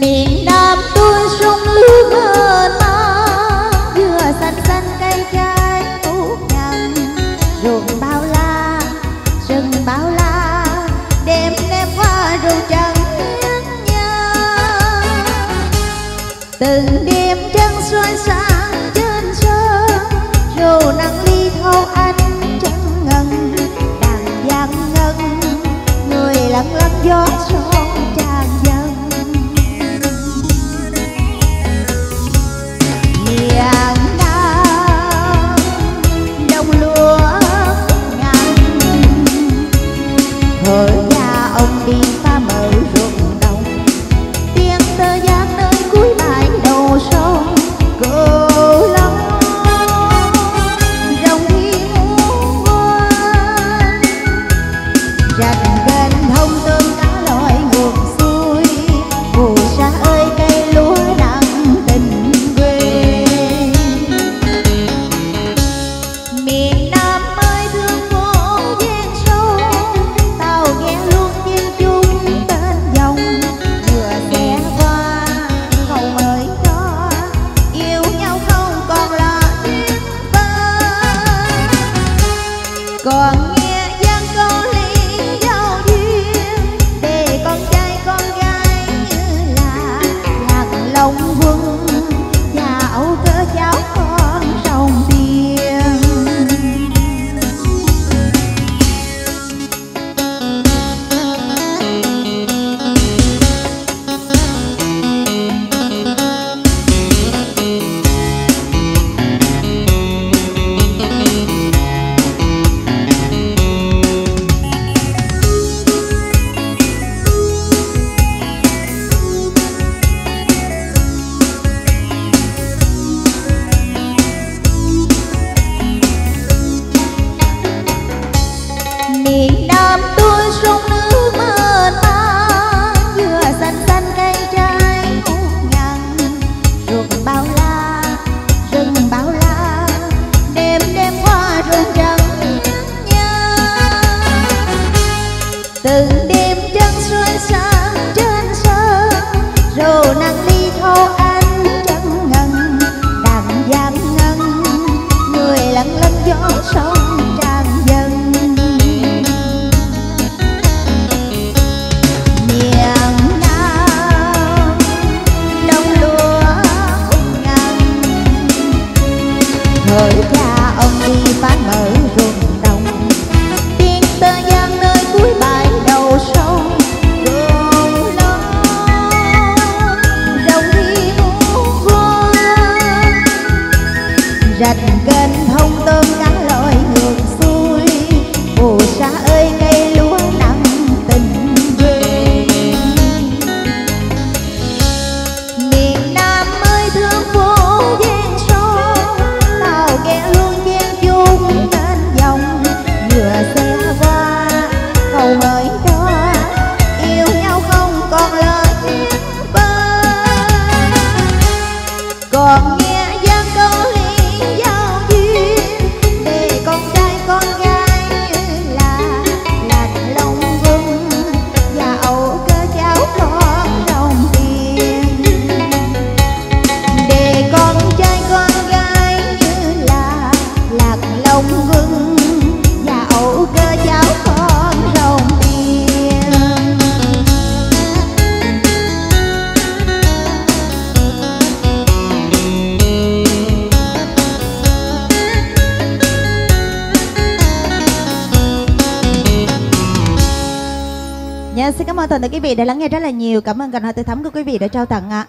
miền nam tuôn sông nước mơ ta dừa xanh xanh cây trái phủ ngàn ruộng bao la, rừng bao la đêm đêm qua rượu trắng nhà từng đêm chân soi sáng trên sơn rượu nắng ly thâu anh chẳng ngần đàn giang ngân, người lặng lặng gió soi miền Nam tôi sông nước mơ ta. Vừa xanh xanh cây trái uống nhằn ruộng bao la, rừng bao la. Đêm đêm qua rừng trần nhớ. Từng đêm trăng xuôi xa rạch Dạ, xin cảm ơn toàn thể quý vị đã lắng nghe rất là nhiều. Cảm ơn gần hoa tư thắm của quý vị đã trao tặng ạ.